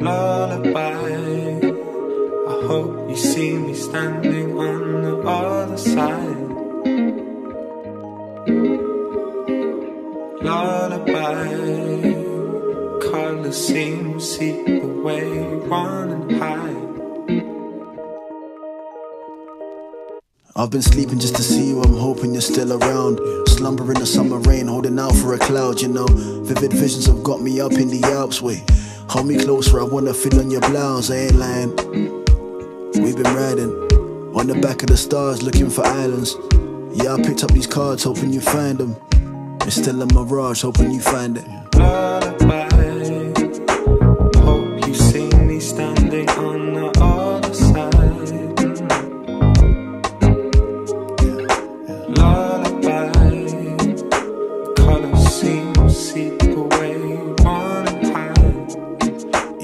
lullaby. I hope you see me standing on colors seem to seep away, run and hide. I've been sleeping just to see you, I'm hoping you're still around. Slumber in the summer rain, holding out for a cloud, you know. Vivid visions have got me up in the Alps, wait. Hold me closer, I wanna feel on your blouse, I ain't lying. We've been riding on the back of the stars, looking for islands. Yeah, I picked up these cards, hoping you find them. It's still a mirage, hoping you find it.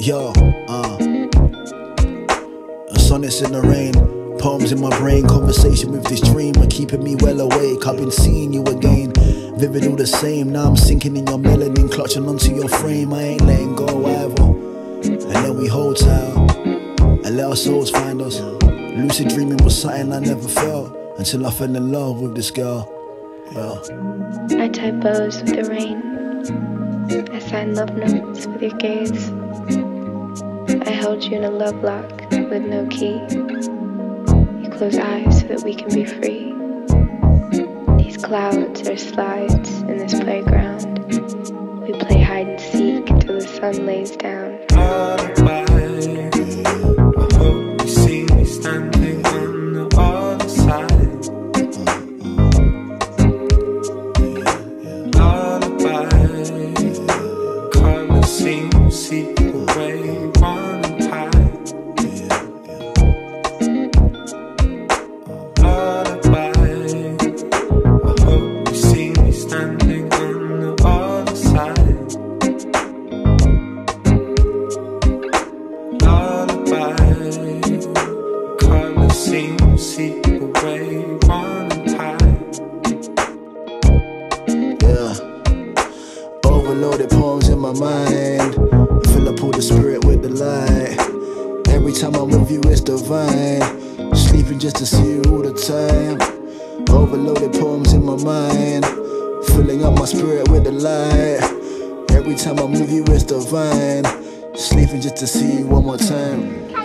Yo, uh. Sonnets in the rain, poems in my brain, conversation with this dream are keeping me well awake. I've been seeing you again, vivid all the same. Now I'm sinking in your melanin, clutching onto your frame. I ain't letting go either. And then we hold tight and let our souls find us. Lucid dreaming was something I never felt until I fell in love with this girl. Well, I tie bows with the rain. I sign love notes with your gaze. I held you in a love lock with no key. You close eyes so that we can be free. These clouds are slides in this playground. We play hide and seek till the sun lays down. Overloaded poems in my mind. Fill up all the spirit with the light. Every time I'm with you, it's divine. Sleeping just to see you all the time. Overloaded poems in my mind. Filling up my spirit with the light. Every time I'm with you, it's divine. Sleeping just to see you one more time.